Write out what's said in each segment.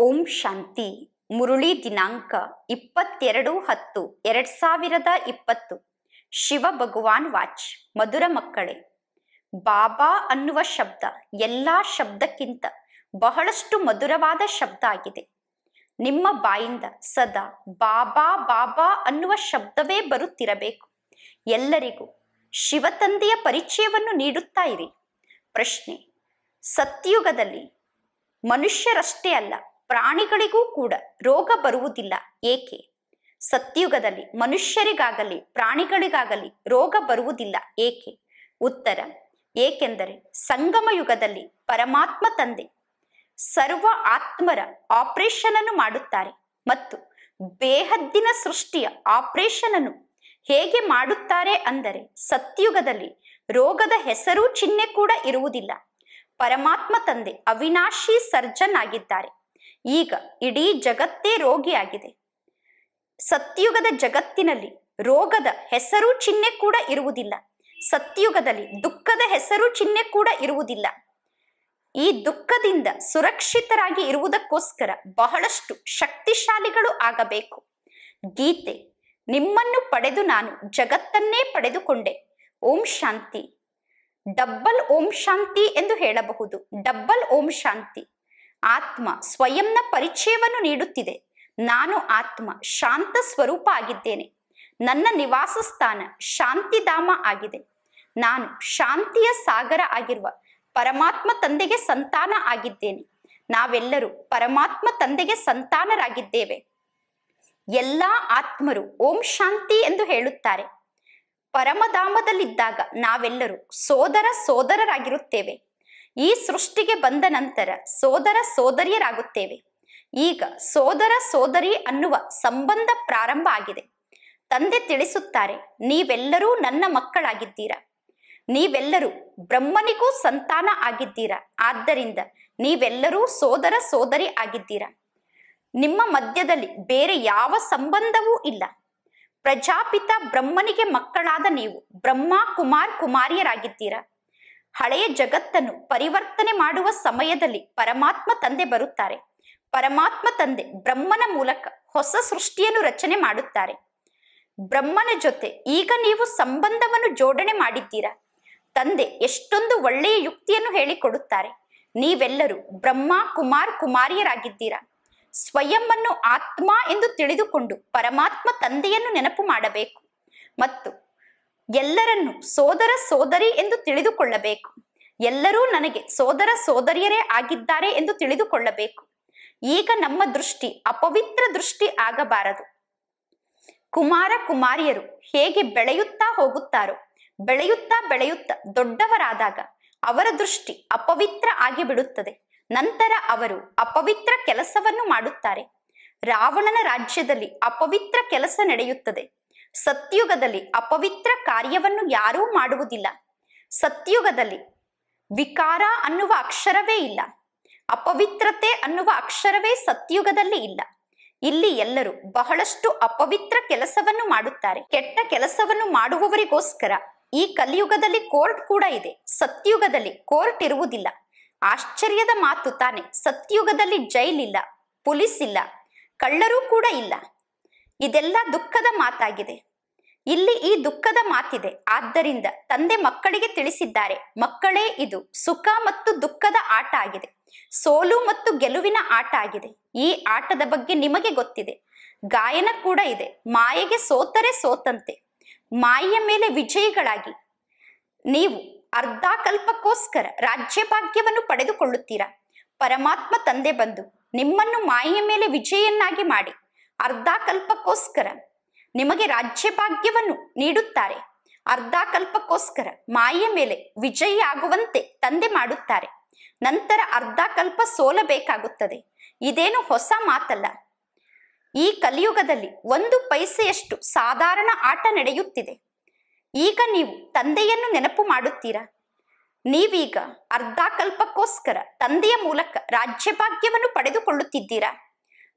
ಓಂ ಶಾಂತಿ. ಮುರುಳಿ ದಿನಾಂಕ ಇಪ್ಪತ್ತೆರಡು ಹತ್ತು, ಎರಡ್ ಸಾವಿರದ ಇಪ್ಪತ್ತು. ಶಿವ ಭಗವಾನ್ ವಾಚ್, ಮಧುರ ಮಕ್ಕಳೇ. ಬಾಬಾ ಅನ್ನುವ ಶಬ್ದ ಎಲ್ಲಾ ಶಬ್ದಕ್ಕಿಂತ ಬಹಳಷ್ಟು ಮಧುರವಾದ ಶಬ್ದ ಆಗಿದೆ. ನಿಮ್ಮ ಬಾಯಿಂದ ಸದಾ ಬಾಬಾ ಬಾಬಾ ಅನ್ನುವ ಶಬ್ದವೇ ಬರುತ್ತಿರಬೇಕು. ಎಲ್ಲರಿಗೂ ಶಿವತಂದೆಯ ಪರಿಚಯವನ್ನು ನೀಡುತ್ತಾ ಇರಿ. ಪ್ರಶ್ನೆ, ಸತ್ಯುಗದಲ್ಲಿ ಮನುಷ್ಯರಷ್ಟೇ ಅಲ್ಲ ಪ್ರಾಣಿಗಳಿಗೂ ಕೂಡ ರೋಗ ಬರುವುದಿಲ್ಲ. ಏಕೆ? ಸತ್ಯುಗದಲ್ಲಿ, ಮನುಷ್ಯರಿಗಾಗಲಿ, ಪ್ರಾಣಿಗಳಿಗಾಗಲಿ ರೋಗ ಬರುವುದಿಲ್ಲ. ಏಕೆ? ಉತ್ತರ, ಏಕೆಂದರೆ ಸಂಗಮ ಯುಗದಲ್ಲಿ ಪರಮಾತ್ಮ ತಂದೆ, ಸರ್ವ ಆತ್ಮರ ಆಪರೇಷನ್ ಅನ್ನು ಮಾಡುತ್ತಾರೆ ಮತ್ತು ಬೇಹದ್ದಿನ ಸೃಷ್ಟಿಯ ಆಪರೇಷನ್ ಅನ್ನು ಹೇಗೆ ಮಾಡುತ್ತಾರೆ ಅಂದರೆ ಸತ್ಯುಗದಲ್ಲಿ ರೋಗದ ಹೆಸರು ಚಿಹ್ನೆ ಕೂಡ ಇರುವುದಿಲ್ಲ. ಪರಮಾತ್ಮ ತಂದೆ ಅವಿನಾಶಿ ಸರ್ಜನ್ ಆಗಿದ್ದಾರೆ. ಈಗ ಇಡೀ ಜಗತ್ತೇ ರೋಗಿಯಾಗಿದೆ. ಸತ್ಯುಗದ ಜಗತ್ತಿನಲ್ಲಿ ರೋಗದ ಹೆಸರು ಚಿಹ್ನೆ ಕೂಡ ಇರುವುದಿಲ್ಲ. ಸತ್ಯುಗದಲ್ಲಿ ದುಃಖದ ಹೆಸರು ಚಿಹ್ನೆ ಕೂಡ ಇರುವುದಿಲ್ಲ. ಈ ದುಃಖದಿಂದ ಸುರಕ್ಷಿತರಾಗಿ ಇರುವುದಕ್ಕೋಸ್ಕರ ಬಹಳಷ್ಟು ಶಕ್ತಿಶಾಲಿಗಳು ಆಗಬೇಕು. ಗೀತೆ, ನಿಮ್ಮನ್ನು ಪಡೆದು ನಾನು ಜಗತ್ತನ್ನೇ ಪಡೆದುಕೊಂಡೆ. ಓಂ ಶಾಂತಿ. ಡಬ್ಬಲ್ ಓಂ ಶಾಂತಿ ಎಂದು ಹೇಳಬಹುದು. ಡಬ್ಬಲ್ ಓಂ ಶಾಂತಿ. ಆತ್ಮ ಸ್ವಯಂನ ಪರಿಚಯವನ್ನು ನೀಡುತ್ತಿದೆ. ನಾನು ಆತ್ಮ, ಶಾಂತ ಸ್ವರೂಪ ಆಗಿದ್ದೇನೆ. ನನ್ನ ನಿವಾಸ ಸ್ಥಾನ ಶಾಂತಿಧಾಮ ಆಗಿದೆ. ನಾನು ಶಾಂತಿಯ ಸಾಗರ ಆಗಿರುವ ಪರಮಾತ್ಮ ತಂದೆಗೆ ಸಂತಾನ ಆಗಿದ್ದೇನೆ. ನಾವೆಲ್ಲರೂ ಪರಮಾತ್ಮ ತಂದೆಗೆ ಸಂತಾನರಾಗಿದ್ದೇವೆ. ಎಲ್ಲಾ ಆತ್ಮರು ಓಂ ಶಾಂತಿ ಎಂದು ಹೇಳುತ್ತಾರೆ. ಪರಮಧಾಮದಲ್ಲಿದ್ದಾಗ ನಾವೆಲ್ಲರೂ ಸೋದರ ಸೋದರರಾಗಿರುತ್ತೇವೆ. ಈ ಸೃಷ್ಟಿಗೆ ಬಂದ ನಂತರ ಸೋದರ ಸೋದರಿಯರಾಗುತ್ತೇವೆ. ಈಗ ಸೋದರ ಸೋದರಿ ಅನ್ನುವ ಸಂಬಂಧ ಪ್ರಾರಂಭ ಆಗಿದೆ. ತಂದೆ ತಿಳಿಸುತ್ತಾರೆ, ನೀವೆಲ್ಲರೂ ನನ್ನ ಮಕ್ಕಳಾಗಿದ್ದೀರಾ? ನೀವೆಲ್ಲರೂ ಬ್ರಹ್ಮನಿಗೂ ಸಂತಾನ ಆಗಿದ್ದೀರಾ? ಆದ್ದರಿಂದ ನೀವೆಲ್ಲರೂ ಸೋದರ ಸೋದರಿ ಆಗಿದ್ದೀರಾ? ನಿಮ್ಮ ಮಧ್ಯದಲ್ಲಿ ಬೇರೆ ಯಾವ ಸಂಬಂಧವೂ ಇಲ್ಲ. ಪ್ರಜಾಪಿತ ಬ್ರಹ್ಮನಿಗೆ ಮಕ್ಕಳಾದ ನೀವು ಬ್ರಹ್ಮ ಕುಮಾರ್ ಕುಮಾರಿಯರಾಗಿದ್ದೀರಾ? ಹಳೆಯ ಜಗತ್ತನ್ನು ಪರಿವರ್ತನೆ ಮಾಡುವ ಸಮಯದಲ್ಲಿ ಪರಮಾತ್ಮ ತಂದೆ ಬರುತ್ತಾರೆ. ಪರಮಾತ್ಮ ತಂದೆ ಬ್ರಹ್ಮನ ಮೂಲಕ ಹೊಸ ಸೃಷ್ಟಿಯನ್ನು ರಚನೆ ಮಾಡುತ್ತಾರೆ. ಬ್ರಹ್ಮನ ಜೊತೆ ಈಗ ನೀವು ಸಂಬಂಧವನ್ನು ಜೋಡಣೆ ಮಾಡಿದ್ದೀರಾ? ತಂದೆ ಎಷ್ಟೊಂದು ಒಳ್ಳೆಯ ಯುಕ್ತಿಯನ್ನು ಹೇಳಿಕೊಡುತ್ತಾರೆ. ನೀವೆಲ್ಲರೂ ಬ್ರಹ್ಮ, ಕುಮಾರ್, ಕುಮಾರಿಯರಾಗಿದ್ದೀರಾ? ಸ್ವಯಂವನ್ನು ಆತ್ಮ ಎಂದು ತಿಳಿದುಕೊಂಡು ಪರಮಾತ್ಮ ತಂದೆಯನ್ನು ನೆನಪು ಮಾಡಬೇಕು. ಮತ್ತು ಎಲ್ಲರನ್ನು ಸೋದರ ಸೋದರಿ ಎಂದು ತಿಳಿದುಕೊಳ್ಳಬೇಕು. ಎಲ್ಲರೂ ನನಗೆ ಸೋದರ ಸೋದರಿಯರೇ ಆಗಿದ್ದಾರೆ ಎಂದು ತಿಳಿದುಕೊಳ್ಳಬೇಕು. ಈಗ ನಮ್ಮ ದೃಷ್ಟಿ ಅಪವಿತ್ರ ದೃಷ್ಟಿ ಆಗಬಾರದು. ಕುಮಾರ ಕುಮಾರಿಯರು ಹೇಗೆ ಬೆಳೆಯುತ್ತಾ ಹೋಗುತ್ತಾರೋ, ಬೆಳೆಯುತ್ತಾ ಬೆಳೆಯುತ್ತಾ ದೊಡ್ಡವರಾದಾಗ ಅವರ ದೃಷ್ಟಿ ಅಪವಿತ್ರ ಆಗಿ ಬಿಡುತ್ತದೆ ನಂತರ ಅವರು ಅಪವಿತ್ರ ಕೆಲಸವನ್ನು ಮಾಡುತ್ತಾರೆ. ರಾವಣನ ರಾಜ್ಯದಲ್ಲಿ ಅಪವಿತ್ರ ಕೆಲಸ ನಡೆಯುತ್ತದೆ. ಸತ್ಯುಗದಲ್ಲಿ ಅಪವಿತ್ರ ಕಾರ್ಯವನ್ನು ಯಾರೂ ಮಾಡುವುದಿಲ್ಲ. ಸತ್ಯುಗದಲ್ಲಿ ವಿಕಾರ ಅನ್ನುವ ಅಕ್ಷರವೇ ಇಲ್ಲ. ಅಪವಿತ್ರತೆ ಅನ್ನುವ ಅಕ್ಷರವೇ ಸತ್ಯುಗದಲ್ಲಿ ಇಲ್ಲ. ಇಲ್ಲಿ ಎಲ್ಲರೂ ಬಹಳಷ್ಟು ಅಪವಿತ್ರ ಕೆಲಸವನ್ನು ಮಾಡುತ್ತಾರೆ. ಕೆಟ್ಟ ಕೆಲಸವನ್ನು ಮಾಡುವವರಿಗೋಸ್ಕರ ಈ ಕಲಿಯುಗದಲ್ಲಿ ಕೋರ್ಟ್ ಕೂಡ ಇದೆ. ಸತ್ಯುಗದಲ್ಲಿ ಕೋರ್ಟ್ ಇರುವುದಿಲ್ಲ. ಆಶ್ಚರ್ಯದ ಮಾತು ತಾನೆ. ಸತ್ಯುಗದಲ್ಲಿ ಇಲ್ಲ ಪೊಲೀಸ್ ಇಲ್ಲ, ಕಳ್ಳರೂ ಕೂಡ ಇಲ್ಲ. ಇದೆಲ್ಲ ದುಃಖದ ಮಾತಾಗಿದೆ. ಇಲ್ಲಿ ಈ ದುಃಖದ ಮಾತಿದೆ. ಆದ್ದರಿಂದ ತಂದೆ ಮಕ್ಕಳಿಗೆ ತಿಳಿಸಿದ್ದಾರೆ, ಮಕ್ಕಳೇ ಇದು ಸುಖ ಮತ್ತು ದುಃಖದ ಆಟ ಆಗಿದೆ. ಸೋಲು ಮತ್ತು ಗೆಲುವಿನ ಆಟ ಆಗಿದೆ. ಈ ಆಟದ ಬಗ್ಗೆ ನಿಮಗೆ ಗೊತ್ತಿದೆ. ಗಾಯನ ಕೂಡ ಇದೆ. ಮಾಯೆಗೆ ಸೋತರೆ ಸೋತಂತೆ. ಮಾಯೆಯ ಮೇಲೆ ವಿಜಯಿಗಳಾಗಿ. ನೀವು ಅರ್ಧಾಕಲ್ಪಕ್ಕೋಸ್ಕರ ರಾಜ್ಯಭಾಗ್ಯವನ್ನು ಪಡೆದುಕೊಳ್ಳುತ್ತೀರಾ? ಪರಮಾತ್ಮ ತಂದೆ ಬಂದು ನಿಮ್ಮನ್ನು ಮಾಯೆಯ ಮೇಲೆ ವಿಜಯನ್ನಾಗಿ ಮಾಡಿ. ಅರ್ಧಾಕಲ್ಪಕ್ಕೋಸ್ಕರ ನಿಮಗೆ ರಾಜ್ಯಭಾಗ್ಯವನ್ನು ನೀಡುತ್ತಾರೆ. ಅರ್ಧಾಕಲ್ಪಕ್ಕೋಸ್ಕರ ಮಾಯೆಯ ಮೇಲೆ ವಿಜಯಿ ಆಗುವಂತೆ ತಂದೆ ಮಾಡುತ್ತಾರೆ. ನಂತರ ಅರ್ಧಾಕಲ್ಪ ಸೋಲಬೇಕಾಗುತ್ತದೆ ಇದೇನು ಹೊಸ ಮಾತಲ್ಲ. ಈ ಕಲಿಯುಗದಲ್ಲಿ ಒಂದು ಪೈಸೆಯಷ್ಟು ಸಾಧಾರಣ ಆಟ ನಡೆಯುತ್ತಿದೆ. ಈಗ ನೀವು ತಂದೆಯನ್ನು ನೆನಪು ಮಾಡುತ್ತೀರಾ? ನೀವೀಗ ಅರ್ಧಾಕಲ್ಪಕ್ಕೋಸ್ಕರ ತಂದೆಯ ಮೂಲಕ ರಾಜ್ಯಭಾಗ್ಯವನ್ನು ಪಡೆದುಕೊಳ್ಳುತ್ತಿದ್ದೀರಾ?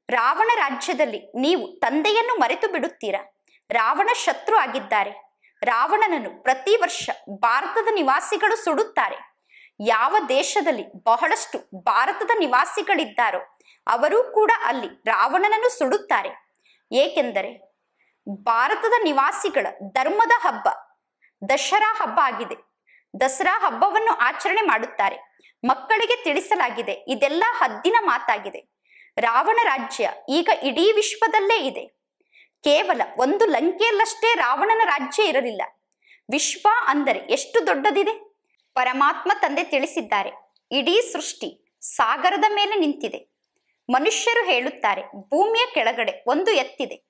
ರಾವಣ ರಾಜ್ಯದಲ್ಲಿ ನೀವು ತಂದೆಯನ್ನು ಮರೆತು ಬಿಡುತ್ತೀರಾ? ರಾವಣ ಶತ್ರು ಆಗಿದ್ದಾರೆ. ರಾವಣನನ್ನು ಪ್ರತಿ ವರ್ಷ ಭಾರತದ ನಿವಾಸಿಗಳು ಸುಡುತ್ತಾರೆ. ಯಾವ ದೇಶದಲ್ಲಿ ಬಹಳಷ್ಟು ಭಾರತದ ನಿವಾಸಿಗಳಿದ್ದಾರೋ ಅವರೂ ಕೂಡ ಅಲ್ಲಿ ರಾವಣನನ್ನು ಸುಡುತ್ತಾರೆ. ಏಕೆಂದರೆ ಭಾರತದ ನಿವಾಸಿಗಳ ಧರ್ಮದ ಹಬ್ಬ ದಸರಾ ಹಬ್ಬ ಆಗಿದೆ. ದಸರಾ ಹಬ್ಬವನ್ನು ಆಚರಣೆ ಮಾಡುತ್ತಾರೆ. ಮಕ್ಕಳಿಗೆ ತಿಳಿಸಲಾಗಿದೆ. ಇದೆಲ್ಲ ಹದ್ದಿನ ಮಾತಾಗಿದೆ. ರಾವಣ ರಾಜ್ಯ ಈಗ ಇಡೀ ವಿಶ್ವದಲ್ಲೇ ಇದೆ. ಕೇವಲ ಒಂದು ಲಂಕೆಯಲ್ಲಷ್ಟೇ ರಾವಣನ ರಾಜ್ಯ ಇರಲಿಲ್ಲ. ವಿಶ್ವ ಅಂದರೆ ಎಷ್ಟು ದೊಡ್ಡದಿದೆ? ಪರಮಾತ್ಮ ತಂದೆ ತಿಳಿಸಿದ್ದಾರೆ. ಇಡೀ ಸೃಷ್ಟಿ ಸಾಗರದ ಮೇಲೆ ನಿಂತಿದೆ. ಮನುಷ್ಯರು ಹೇಳುತ್ತಾರೆ, ಭೂಮಿಯ ಕೆಳಗಡೆ ಒಂದು ಎತ್ತಿದೆ.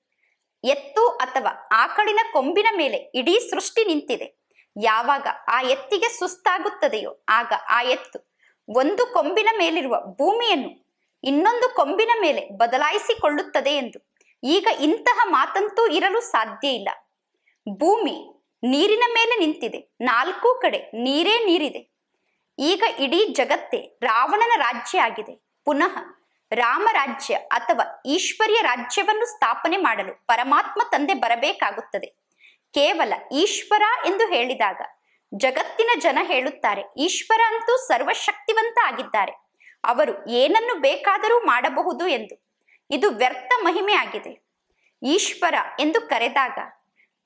ಎತ್ತು ಅಥವಾ ಆಕಳಿನ ಕೊಂಬಿನ ಮೇಲೆ ಇಡೀ ಸೃಷ್ಟಿ ನಿಂತಿದೆ. ಯಾವಾಗ ಆ ಎತ್ತಿಗೆ ಸುಸ್ತಾಗುತ್ತದೆಯೋ ಆಗ ಆ ಎತ್ತು ಒಂದು ಕೊಂಬಿನ ಮೇಲಿರುವ ಭೂಮಿಯನ್ನು ಇನ್ನೊಂದು ಕೊಂಬಿನ ಮೇಲೆ ಬದಲಾಯಿಸಿಕೊಳ್ಳುತ್ತದೆ ಎಂದು. ಈಗ ಇಂತಹ ಮಾತಂತೂ ಇರಲು ಸಾಧ್ಯ ಇಲ್ಲ. ಭೂಮಿ ನೀರಿನ ಮೇಲೆ ನಿಂತಿದೆ. ನಾಲ್ಕು ಕಡೆ ನೀರೇ ನೀರಿದೆ. ಈಗ ಇಡೀ ಜಗತ್ತೇ ರಾವಣನ ರಾಜ್ಯ ಆಗಿದೆ. ಪುನಃ ರಾಮರಾಜ್ಯ ಅಥವಾ ಈಶ್ವರ್ಯ ರಾಜ್ಯವನ್ನು ಸ್ಥಾಪನೆ ಮಾಡಲು ಪರಮಾತ್ಮ ತಂದೆ ಬರಬೇಕಾಗುತ್ತದೆ. ಕೇವಲ ಈಶ್ವರ ಎಂದು ಹೇಳಿದಾಗ ಜಗತ್ತಿನ ಜನ ಹೇಳುತ್ತಾರೆ, ಈಶ್ವರ ಅಂತೂ ಸರ್ವಶಕ್ತಿವಂತ ಆಗಿದ್ದಾರೆ. ಅವರು ಏನನ್ನು ಬೇಕಾದರೂ ಮಾಡಬಹುದು ಎಂದು. ಇದು ವ್ಯರ್ಥ ಮಹಿಮೆಯಾಗಿದೆ. ಈಶ್ವರ ಎಂದು ಕರೆದಾಗ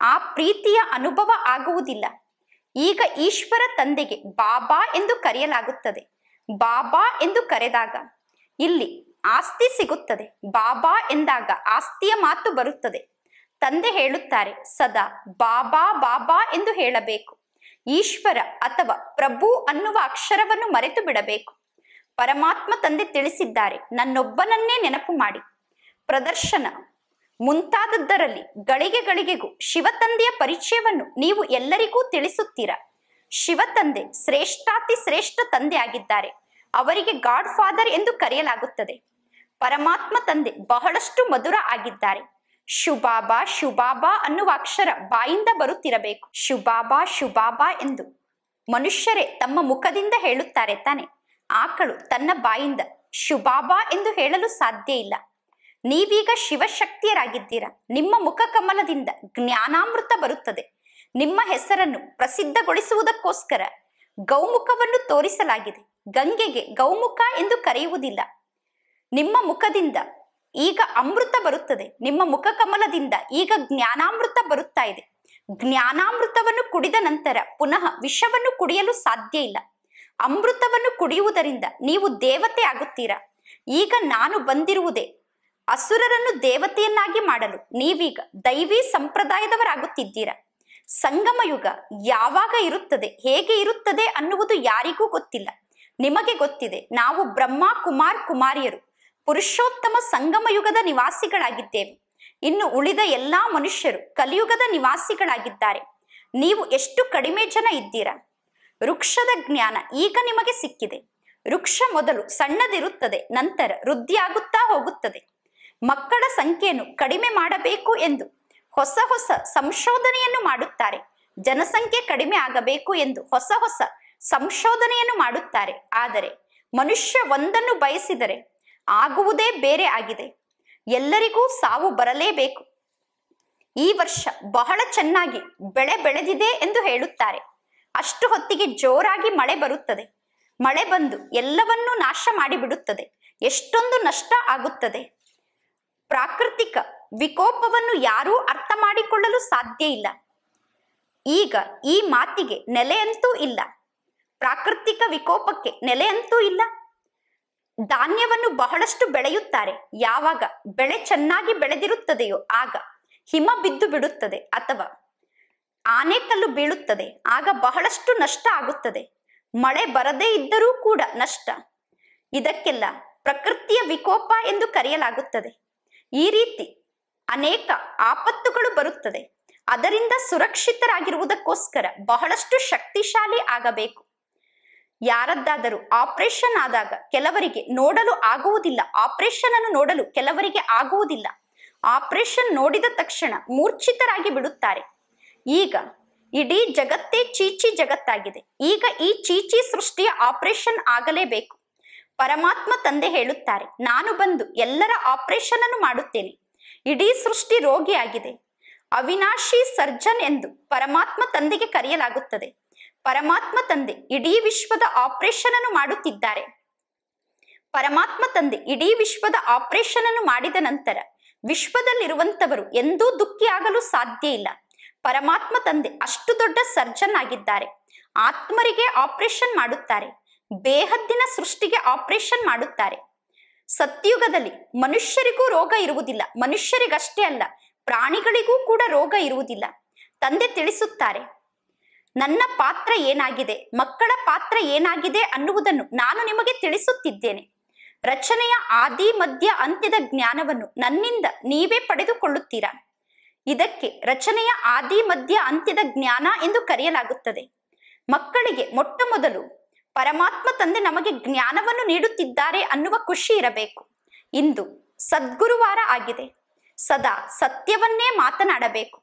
ಆ ಪ್ರೀತಿಯ ಅನುಭವ ಆಗುವುದಿಲ್ಲ. ಈಗ ಈಶ್ವರ ತಂದೆಗೆ ಬಾಬಾ ಎಂದು ಕರೆಯಲಾಗುತ್ತದೆ. ಬಾಬಾ ಎಂದು ಕರೆದಾಗ ಇಲ್ಲಿ ಆಸ್ತಿ ಸಿಗುತ್ತದೆ. ಬಾಬಾ ಎಂದಾಗ ಆಸ್ತಿಯ ಮಾತು ಬರುತ್ತದೆ. ತಂದೆ ಹೇಳುತ್ತಾರೆ, ಸದಾ ಬಾಬಾ ಬಾಬಾ ಎಂದು ಹೇಳಬೇಕು. ಈಶ್ವರ ಅಥವಾ ಪ್ರಭು ಅನ್ನುವ ಅಕ್ಷರವನ್ನು ಮರೆತು ಬಿಡಬೇಕು ಪರಮಾತ್ಮ ತಂದೆ ತಿಳಿಸಿದ್ದಾರೆ, ನನ್ನೊಬ್ಬನನ್ನೇ ನೆನಪು ಮಾಡಿ. ಪ್ರದರ್ಶನ. ಮುಂತಾದದ್ದರಲ್ಲಿ ಗಳಿಗೆ ಗಳಿಗೆಗೂ ಶಿವತಂದೆಯ ಪರಿಚಯವನ್ನು ನೀವು ಎಲ್ಲರಿಗೂ ತಿಳಿಸುತ್ತೀರಾ? ಶಿವತಂದೆ ಶ್ರೇಷ್ಠಾತಿ ಶ್ರೇಷ್ಠ ತಂದೆ ಆಗಿದ್ದಾರೆ. ಅವರಿಗೆ ಗಾಡ್ ಫಾದರ್ ಎಂದು ಕರೆಯಲಾಗುತ್ತದೆ. ಪರಮಾತ್ಮ ತಂದೆ ಬಹಳಷ್ಟು ಮಧುರ ಆಗಿದ್ದಾರೆ. ಶುಭಾಬಾ ಶುಭಾಬಾ ಅನ್ನುವ ಅಕ್ಷರ ಬಾಯಿಂದ ಬರುತ್ತಿರಬೇಕು. ಶುಭಾಬಾ ಶುಭಾಬಾ ಎಂದು ಮನುಷ್ಯರೇ ತಮ್ಮ ಮುಖದಿಂದ ಹೇಳುತ್ತಾರೆ ತಾನೆ. ಆಕಳು ತನ್ನ ಬಾಯಿಂದ ಶುಭಾಬಾ ಎಂದು ಹೇಳಲು ಸಾಧ್ಯ ಇಲ್ಲ. ನೀವೀಗ ಶಿವಶಕ್ತಿಯರಾಗಿದ್ದೀರಾ? ನಿಮ್ಮ ಮುಖ ಕಮಲದಿಂದ ಜ್ಞಾನಾಮೃತ ಬರುತ್ತದೆ. ನಿಮ್ಮ ಹೆಸರನ್ನು ಪ್ರಸಿದ್ಧಗೊಳಿಸುವುದಕ್ಕೋಸ್ಕರ ಗೌಮುಖವನ್ನು ತೋರಿಸಲಾಗಿದೆ. ಗಂಗೆಗೆ ಗೌಮುಖ ಎಂದು ಕರೆಯುವುದಿಲ್ಲ. ನಿಮ್ಮ ಮುಖದಿಂದ ಈಗ ಅಮೃತ ಬರುತ್ತದೆ. ನಿಮ್ಮ ಮುಖ ಕಮಲದಿಂದ ಈಗ ಜ್ಞಾನಾಮೃತ ಬರುತ್ತಾ ಇದೆ. ಜ್ಞಾನಾಮೃತವನ್ನು ಕುಡಿದ ನಂತರ ಪುನಃ ವಿಷವನ್ನು ಕುಡಿಯಲು ಸಾಧ್ಯ ಇಲ್ಲ. ಅಮೃತವನ್ನು ಕುಡಿಯುವುದರಿಂದ ನೀವು ದೇವತೆ ಆಗುತ್ತೀರಾ? ಈಗ ನಾನು ಬಂದಿರುವುದೇ, ಅಸುರರನ್ನು ದೇವತೆಯನ್ನಾಗಿ ಮಾಡಲು ನೀವೀಗ ದೈವಿ ಸಂಪ್ರದಾಯದವರಾಗುತ್ತಿದ್ದೀರಾ? ಸಂಗಮ ಯುಗ ಯಾವಾಗ ಇರುತ್ತದೆ, ಹೇಗೆ ಇರುತ್ತದೆ ಅನ್ನುವುದು ಯಾರಿಗೂ ಗೊತ್ತಿಲ್ಲ. ನಿಮಗೆ ಗೊತ್ತಿದೆ, ನಾವು ಬ್ರಹ್ಮ, ಕುಮಾರ್, ಕುಮಾರಿಯರು, ಪುರುಷೋತ್ತಮ ಸಂಗಮ ಯುಗದ ನಿವಾಸಿಗಳಾಗಿದ್ದೇವೆ. ಇನ್ನು ಉಳಿದ ಎಲ್ಲಾ ಮನುಷ್ಯರು ಕಲಿಯುಗದ ನಿವಾಸಿಗಳಾಗಿದ್ದಾರೆ. ನೀವು ಎಷ್ಟು ಕಡಿಮೆ ಜನ ಇದ್ದೀರಾ? ವೃಕ್ಷದ ಜ್ಞಾನ ಈಗ ನಿಮಗೆ ಸಿಕ್ಕಿದೆ. ವೃಕ್ಷ ಮೊದಲು ಸಣ್ಣದಿರುತ್ತದೆ, ನಂತರ ವೃದ್ಧಿಯಾಗುತ್ತಾ ಹೋಗುತ್ತದೆ. ಮಕ್ಕಳ ಸಂಖ್ಯೆಯನ್ನು ಕಡಿಮೆ ಮಾಡಬೇಕು ಎಂದು ಹೊಸ ಹೊಸ ಸಂಶೋಧನೆಯನ್ನು ಮಾಡುತ್ತಾರೆ. ಜನಸಂಖ್ಯೆ ಕಡಿಮೆ ಆಗಬೇಕು ಎಂದು ಹೊಸ ಹೊಸ ಸಂಶೋಧನೆಯನ್ನು ಮಾಡುತ್ತಾರೆ. ಆದರೆ ಮನುಷ್ಯ ಒಂದನ್ನು ಬಯಸಿದರೆ ಆಗುವುದೇ ಬೇರೆ ಆಗಿದೆ. ಎಲ್ಲರಿಗೂ ಸಾವು ಬರಲೇಬೇಕು. ಈ ವರ್ಷ ಬಹಳ ಚೆನ್ನಾಗಿ ಬೆಳೆ ಬೆಳೆದಿದೆ ಎಂದು ಹೇಳುತ್ತಾರೆ. ಅಷ್ಟು ಹೊತ್ತಿಗೆ ಜೋರಾಗಿ ಮಳೆ ಬರುತ್ತದೆ. ಮಳೆ ಬಂದು ಎಲ್ಲವನ್ನೂ ನಾಶ ಮಾಡಿಬಿಡುತ್ತದೆ. ಎಷ್ಟೊಂದು ನಷ್ಟ ಆಗುತ್ತದೆ. ಪ್ರಾಕೃತಿಕ ವಿಕೋಪವನ್ನು ಯಾರೂ ಅರ್ಥ ಮಾಡಿಕೊಳ್ಳಲು ಸಾಧ್ಯ ಇಲ್ಲ. ಈಗ ಈ ಮಾತಿಗೆ ನೆಲೆಯಂತೂ ಇಲ್ಲ. ಪ್ರಾಕೃತಿಕ ವಿಕೋಪಕ್ಕೆ ನೆಲೆಯಂತೂ ಇಲ್ಲ. ಧಾನ್ಯವನ್ನು ಬಹಳಷ್ಟು ಬೆಳೆಯುತ್ತಾರೆ. ಯಾವಾಗ ಬೆಳೆ ಚೆನ್ನಾಗಿ ಬೆಳೆದಿರುತ್ತದೆಯೋ ಆಗ ಹಿಮ ಬಿದ್ದು ಬಿಡುತ್ತದೆ ಅಥವಾ ಆನೆಕಲ್ಲು ಬೀಳುತ್ತದೆ, ಆಗ ಬಹಳಷ್ಟು ನಷ್ಟ ಆಗುತ್ತದೆ. ಮಳೆ ಬರದೇ ಇದ್ದರೂ ಕೂಡ ನಷ್ಟ. ಇದಕ್ಕೆಲ್ಲ ಪ್ರಕೃತಿಯ ವಿಕೋಪ ಎಂದು ಕರೆಯಲಾಗುತ್ತದೆ. ಈ ರೀತಿ ಅನೇಕ ಆಪತ್ತುಗಳು ಬರುತ್ತದೆ. ಅದರಿಂದ ಸುರಕ್ಷಿತರಾಗಿರುವುದಕ್ಕೋಸ್ಕರ ಬಹಳಷ್ಟು ಶಕ್ತಿಶಾಲಿ ಆಗಬೇಕು. ಯಾರದ್ದಾದರೂ ಆಪರೇಷನ್ ಆದಾಗ ಕೆಲವರಿಗೆ ನೋಡಲು ಆಗುವುದಿಲ್ಲ. ಆಪರೇಷನ್ ಅನ್ನು ನೋಡಲು ಕೆಲವರಿಗೆ ಆಗುವುದಿಲ್ಲ. ಆಪರೇಷನ್ ನೋಡಿದ ತಕ್ಷಣ ಮೂರ್ಛಿತರಾಗಿ ಬಿಡುತ್ತಾರೆ. ಈಗ ಇಡೀ ಜಗತ್ತೇ ಚೀಚಿ ಜಗತ್ತಾಗಿದೆ. ಈಗ ಈ ಚೀಚಿ ಸೃಷ್ಟಿಯ ಆಪರೇಷನ್ ಆಗಲೇಬೇಕು. ಪರಮಾತ್ಮ ತಂದೆ ಹೇಳುತ್ತಾರೆ, ನಾನು ಬಂದು ಎಲ್ಲರ ಆಪರೇಷನ್ ಅನ್ನು ಮಾಡುತ್ತೇನೆ. ಇಡೀ ಸೃಷ್ಟಿ ರೋಗಿಯಾಗಿದೆ. ಅವಿನಾಶಿ ಸರ್ಜನ್ ಎಂದು ಪರಮಾತ್ಮ ತಂದೆಗೆ ಕರೆಯಲಾಗುತ್ತದೆ. ಪರಮಾತ್ಮ ತಂದೆ ಇಡೀ ವಿಶ್ವದ ಆಪರೇಷನ್ ಅನ್ನು ಮಾಡುತ್ತಿದ್ದಾರೆ. ಪರಮಾತ್ಮ ತಂದೆ ಇಡೀ ವಿಶ್ವದ ಆಪರೇಷನ್ ಅನ್ನು ಮಾಡಿದ ನಂತರ ವಿಶ್ವದಲ್ಲಿರುವಂತವರು ಎಂದೂ ದುಃಖಿಯಾಗಲು ಸಾಧ್ಯ ಇಲ್ಲ. ಪರಮಾತ್ಮ ತಂದೆ ಅಷ್ಟು ದೊಡ್ಡ ಸರ್ಜನ್ ಆಗಿದ್ದಾರೆ. ಆತ್ಮರಿಗೆ ಆಪರೇಷನ್ ಮಾಡುತ್ತಾರೆ. ಬೇಹದ್ದಿನ ಸೃಷ್ಟಿಗೆ ಆಪರೇಷನ್ ಮಾಡುತ್ತಾರೆ. ಸತ್ಯುಗದಲ್ಲಿ ಮನುಷ್ಯರಿಗೂ ರೋಗ ಇರುವುದಿಲ್ಲ. ಮನುಷ್ಯರಿಗಷ್ಟೇ ಅಲ್ಲ, ಪ್ರಾಣಿಗಳಿಗೂ ಕೂಡ ರೋಗ ಇರುವುದಿಲ್ಲ. ತಂದೆ ತಿಳಿಸುತ್ತಾರೆ, ನನ್ನ ಪಾತ್ರ ಏನಾಗಿದೆ? ಮಕ್ಕಳ ಪಾತ್ರ ಏನಾಗಿದೆ? ಅನ್ನುವುದನ್ನು ನಾನು ನಿಮಗೆ ತಿಳಿಸುತ್ತಿದ್ದೇನೆ. ರಚನೆಯ ಆದಿ, ಮಧ್ಯ, ಅಂತ್ಯದ ಜ್ಞಾನವನ್ನು ನನ್ನಿಂದ ನೀವೇ ಪಡೆದುಕೊಳ್ಳುತ್ತೀರಾ? ಇದಕ್ಕೆ ರಚನೆಯ ಆದಿ, ಮಧ್ಯ, ಅಂತ್ಯದ ಜ್ಞಾನ ಎಂದು ಕರೆಯಲಾಗುತ್ತದೆ. ಮಕ್ಕಳಿಗೆ ಮೊಟ್ಟ ಮೊದಲು ಪರಮಾತ್ಮ ತಂದೆ ನಮಗೆ ಜ್ಞಾನವನ್ನು ನೀಡುತ್ತಿದ್ದಾರೆ ಅನ್ನುವ ಖುಷಿ ಇರಬೇಕು. ಇಂದು ಸದ್ಗುರುವಾರ ಆಗಿದೆ. ಸದಾ ಸತ್ಯವನ್ನೇ ಮಾತನಾಡಬೇಕು.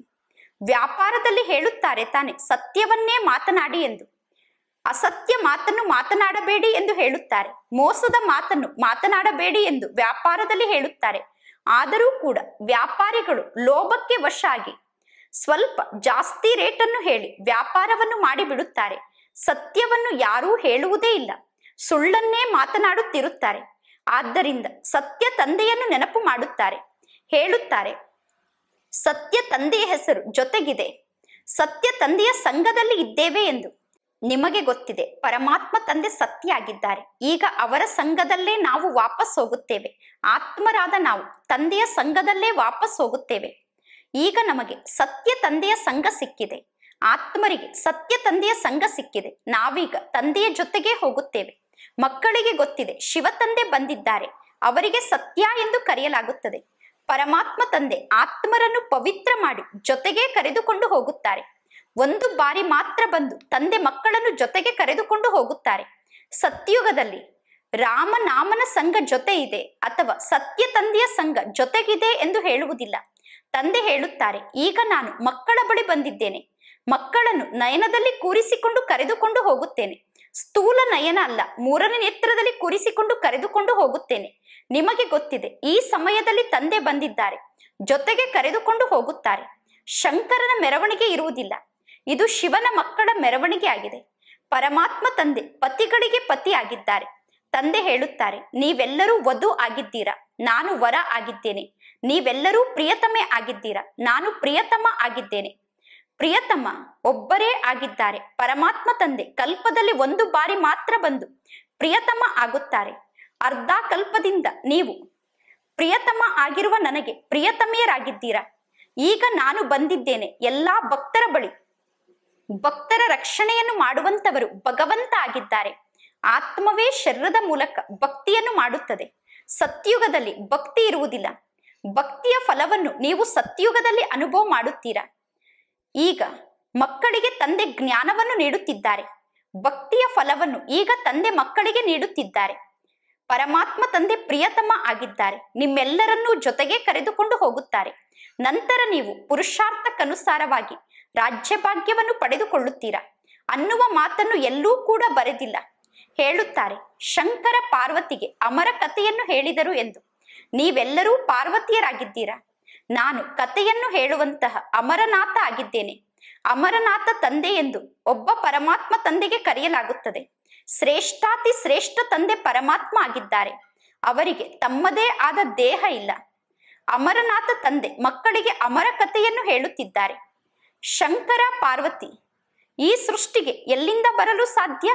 ವ್ಯಾಪಾರದಲ್ಲಿ ಹೇಳುತ್ತಾರೆ ತಾನೆ, ಸತ್ಯವನ್ನೇ ಮಾತನಾಡಿ ಎಂದು. ಅಸತ್ಯ ಮಾತನ್ನು ಮಾತನಾಡಬೇಡಿ ಎಂದು ಹೇಳುತ್ತಾರೆ. ಮೋಸದ ಮಾತನ್ನು ಮಾತನಾಡಬೇಡಿ ಎಂದು ವ್ಯಾಪಾರದಲ್ಲಿ ಹೇಳುತ್ತಾರೆ. ಆದರೂ ಕೂಡ ವ್ಯಾಪಾರಿಗಳು ಲೋಭಕ್ಕೆ ವಶ ಆಗಿ ಸ್ವಲ್ಪ ಜಾಸ್ತಿ ರೇಟನ್ನು ಹೇಳಿ ವ್ಯಾಪಾರವನ್ನು ಮಾಡಿಬಿಡುತ್ತಾರೆ. ಸತ್ಯವನ್ನು ಯಾರೂ ಹೇಳುವುದೇ ಇಲ್ಲ. ಸುಳ್ಳನ್ನೇ ಮಾತನಾಡುತ್ತಿರುತ್ತಾರೆ. ಆದ್ದರಿಂದ ಸತ್ಯ ತಂದೆಯನ್ನು ನೆನಪು ಮಾಡುತ್ತಾರೆ. ಹೇಳುತ್ತಾರೆ, ಸತ್ಯ ತಂದೆಯ ಹೆಸರು ಜೊತೆಗಿದೆ. ಸತ್ಯ ತಂದೆಯ ಸಂಘದಲ್ಲಿ ಇದ್ದೇವೆ ಎಂದು. ನಿಮಗೆ ಗೊತ್ತಿದೆ, ಪರಮಾತ್ಮ ತಂದೆ ಸತ್ಯ ಆಗಿದ್ದಾರೆ ಈಗ ಅವರ ಸಂಘದಲ್ಲೇ ನಾವು ವಾಪಸ್ ಹೋಗುತ್ತೇವೆ. ಆತ್ಮರಾದ ನಾವು ತಂದೆಯ ಸಂಘದಲ್ಲೇ ವಾಪಸ್ ಹೋಗುತ್ತೇವೆ. ಈಗ ನಮಗೆ ಸತ್ಯ ತಂದೆಯ ಸಂಘ ಸಿಕ್ಕಿದೆ. ಆತ್ಮರಿಗೆ ಸತ್ಯ ತಂದೆಯ ಸಂಘ ಸಿಕ್ಕಿದೆ. ನಾವೀಗ ತಂದೆಯ ಜೊತೆಗೆ ಹೋಗುತ್ತೇವೆ. ಮಕ್ಕಳಿಗೆ ಗೊತ್ತಿದೆ, ಶಿವ ತಂದೆ ಬಂದಿದ್ದಾರೆ. ಅವರಿಗೆ ಸತ್ಯ ಎಂದು ಕರೆಯಲಾಗುತ್ತದೆ. ಪರಮಾತ್ಮ ತಂದೆ ಆತ್ಮರನ್ನು ಪವಿತ್ರ ಮಾಡಿ ಜೊತೆಗೆ ಕರೆದುಕೊಂಡು ಹೋಗುತ್ತಾರೆ. ಒಂದು ಬಾರಿ ಮಾತ್ರ ಬಂದು ತಂದೆ ಮಕ್ಕಳನ್ನು ಜೊತೆಗೆ ಕರೆದುಕೊಂಡು ಹೋಗುತ್ತಾರೆ. ಸತ್ಯುಗದಲ್ಲಿ ರಾಮನಾಮನ ಸಂಘ ಜೊತೆ ಇದೆ ಅಥವಾ ಸತ್ಯ ತಂದೆಯ ಸಂಘ ಜೊತೆಗಿದೆ ಎಂದು ಹೇಳುವುದಿಲ್ಲ. ತಂದೆ ಹೇಳುತ್ತಾರೆ, ಈಗ ನಾನು ಮಕ್ಕಳ ಬಳಿ ಬಂದಿದ್ದೇನೆ. ಮಕ್ಕಳನ್ನು ನಯನದಲ್ಲಿ ಕೂರಿಸಿಕೊಂಡು ಕರೆದುಕೊಂಡು ಹೋಗುತ್ತೇನೆ. ಸ್ಥೂಲ ನಯನ ಅಲ್ಲ, ಮೂರನೇ ನೇತ್ರದಲ್ಲಿ ಕೂರಿಸಿಕೊಂಡು ಕರೆದುಕೊಂಡು ಹೋಗುತ್ತೇನೆ. ನಿಮಗೆ ಗೊತ್ತಿದೆ, ಈ ಸಮಯದಲ್ಲಿ ತಂದೆ ಬಂದಿದ್ದಾರೆ, ಜೊತೆಗೆ ಕರೆದುಕೊಂಡು ಹೋಗುತ್ತಾರೆ. ಶಂಕರನ ಮೆರವಣಿಗೆ ಇರುವುದಿಲ್ಲ. ಇದು ಶಿವನ ಮಕ್ಕಳ ಮೆರವಣಿಗೆ ಆಗಿದೆ ಪರಮಾತ್ಮ ತಂದೆ ಪತಿಗಳಿಗೆ ಪತಿ ಆಗಿದ್ದಾರೆ ತಂದೆ ಹೇಳುತ್ತಾರೆ, ನೀವೆಲ್ಲರೂ ವಧು ಆಗಿದ್ದೀರಾ? ನಾನು ವರ ಆಗಿದ್ದೇನೆ. ನೀವೆಲ್ಲರೂ ಪ್ರಿಯತಮೆ ಆಗಿದ್ದೀರಾ? ನಾನು ಪ್ರಿಯತಮ ಆಗಿದ್ದೇನೆ. ಪ್ರಿಯತಮ ಒಬ್ಬರೇ ಆಗಿದ್ದಾರೆ. ಪರಮಾತ್ಮ ತಂದೆ ಕಲ್ಪದಲ್ಲಿ ಒಂದು ಬಾರಿ ಮಾತ್ರ ಬಂದು ಪ್ರಿಯತಮ ಆಗುತ್ತಾರೆ. ಅರ್ಧ ಕಲ್ಪದಿಂದ ನೀವು ಪ್ರಿಯತಮ ಆಗಿರುವ ನನಗೆ ಪ್ರಿಯತಮೆಯರಾಗಿದ್ದೀರಾ? ಈಗ ನಾನು ಬಂದಿದ್ದೇನೆ. ಎಲ್ಲಾ ಭಕ್ತರ ಬಳಿ ಭಕ್ತರ ರಕ್ಷಣೆಯನ್ನು ಮಾಡುವಂತವರು ಭಗವಂತ ಆಗಿದ್ದಾರೆ ಆತ್ಮವೇ ಶರೀರದ ಮೂಲಕ ಭಕ್ತಿಯನ್ನು ಮಾಡುತ್ತದೆ. ಸತ್ಯುಗದಲ್ಲಿ ಭಕ್ತಿ ಇರುವುದಿಲ್ಲ. ಭಕ್ತಿಯ ಫಲವನ್ನು ನೀವು ಸತ್ಯುಗದಲ್ಲಿ ಅನುಭವ ಮಾಡುತ್ತೀರಾ? ಈಗ ಮಕ್ಕಳಿಗೆ ತಂದೆ ಜ್ಞಾನವನ್ನು ನೀಡುತ್ತಿದ್ದಾರೆ. ಭಕ್ತಿಯ ಫಲವನ್ನು ಈಗ ತಂದೆ ಮಕ್ಕಳಿಗೆ ನೀಡುತ್ತಿದ್ದಾರೆ. ಪರಮಾತ್ಮ ತಂದೆ ಪ್ರಿಯತಮ ಆಗಿದ್ದಾರೆ. ನಿಮ್ಮೆಲ್ಲರನ್ನೂ ಜೊತೆಗೆ ಕರೆದುಕೊಂಡು ಹೋಗುತ್ತಾರೆ. ನಂತರ ನೀವು ಪುರುಷಾರ್ಥಕ್ಕನುಸಾರವಾಗಿ ರಾಜ್ಯಭಾಗ್ಯವನ್ನು ಪಡೆದುಕೊಳ್ಳುತ್ತೀರಾ? ಅನ್ನುವ ಮಾತನ್ನು ಎಲ್ಲೂ ಕೂಡ ಬರೆದಿಲ್ಲ. ಹೇಳುತ್ತಾರೆ, ಶಂಕರ ಪಾರ್ವತಿಗೆ ಅಮರ ಕಥೆಯನ್ನು ಹೇಳಿದರು ಎಂದು. ನೀವೆಲ್ಲರೂ ಪಾರ್ವತಿಯರಾಗಿದ್ದೀರಾ? ನಾನು ಕಥೆಯನ್ನು ಹೇಳುವಂತಹ ಅಮರನಾಥ ಆಗಿದ್ದೇನೆ. ಅಮರನಾಥ ತಂದೆ ಎಂದು ಒಬ್ಬ ಪರಮಾತ್ಮ ತಂದೆಗೆ ಕರೆಯಲಾಗುತ್ತದೆ. ಶ್ರೇಷ್ಠಾತಿ ಶ್ರೇಷ್ಠ ತಂದೆ ಪರಮಾತ್ಮ ಆಗಿದ್ದಾರೆ. ಅವರಿಗೆ ತಮ್ಮದೇ ಆದ ದೇಹ ಇಲ್ಲ. ಅಮರನಾಥ ತಂದೆ ಮಕ್ಕಳಿಗೆ ಅಮರ ಕಥೆಯನ್ನು ಹೇಳುತ್ತಿದ್ದಾರೆ. ಶಂಕರ ಪಾರ್ವತಿ, ಈ ಸೃಷ್ಟಿಗೆ ಎಲ್ಲಿಂದ ಬರಲು ಸಾಧ್ಯ?